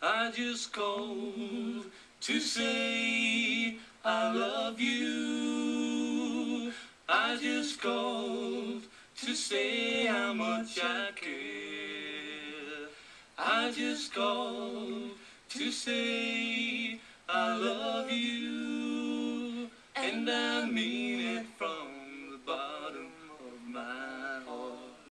I just called to say I love you. I just called to say how much I care. I just called to say I love you, and I mean. it.